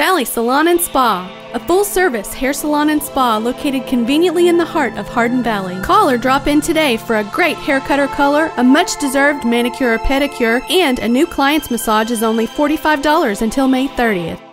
Valley Salon and Spa, a full service hair salon and spa located conveniently in the heart of Hardin Valley. Call or drop in today for a great haircut or color, a much deserved manicure or pedicure, and a new client's massage is only $45 until May 30th.